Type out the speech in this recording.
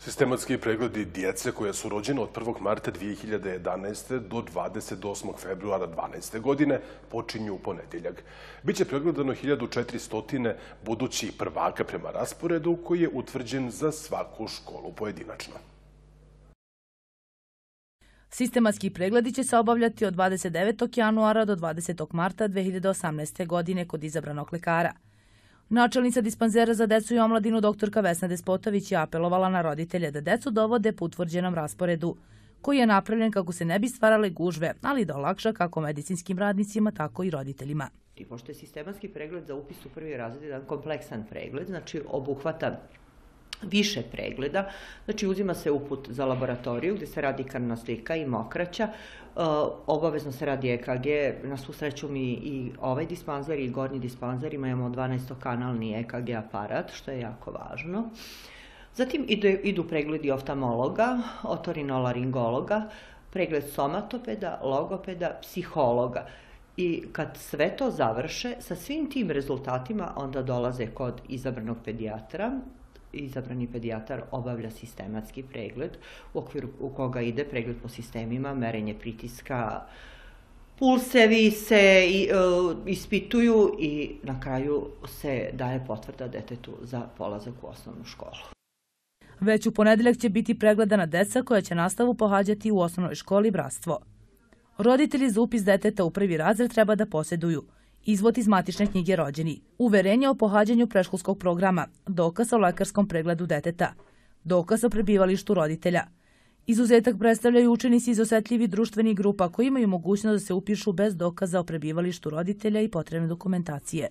Sistematski pregledi djece koja su rođene od 1. marta 2011. do 28. februara 12. godine počinju u ponedjeljak. Biće pregledano 1400 budućih prvaka prema rasporedu koji je utvrđen za svaku školu pojedinačno. Sistematski pregledi će se obavljati od 29. januara do 20. marta 2018. godine kod izabranog lekara. Načelnica dispanzera za decu i omladinu doktorka Vesna Despotović je apelovala na roditelje da decu dovode po utvrđenom rasporedu, koji je napravljen kako se ne bi stvarale gužve, ali da olakša kako medicinskim radnicima, tako i roditeljima. I pošto je sistematski pregled za upis u prvi razred jedan kompleksan pregled, znači obuhvata više pregleda, znači uzima se uput za laboratoriju gdje se radi krvna slika i mokraća, e, obavezno se radi EKG, na svu mi i ovaj dispanzer i gornji dispanzer imamo 12-kanalni EKG aparat, što je jako važno. Zatim idu, idu pregledi oftalmologa, otorinolaringologa, pregled somatopeda, logopeda, psihologa. I kad sve to završe, sa svim tim rezultatima onda dolaze kod izabranog pedijatra izabrani pedijatar obavlja sistematski pregled u okviru u koga ide pregled po sistemima, merenje pritiska, pulsevi se uh, ispituju i na kraju se daje potvrda detetu za polazak u osnovnu školu. Već u ponedeljak će biti pregledana deca koja će nastavu pohađati u osnovnoj školi Bratstvo. Roditelji za upis deteta u prvi razred treba da posjeduju – izvod iz matične knjige rođeni, uverenje o pohađanju preškolskog programa, dokaz o lekarskom pregledu deteta, dokaz o prebivalištu roditelja. Izuzetak predstavljaju učenici iz osetljivih društvenih grupa koji imaju mogućnost da se upišu bez dokaza o prebivalištu roditelja i potrebne dokumentacije.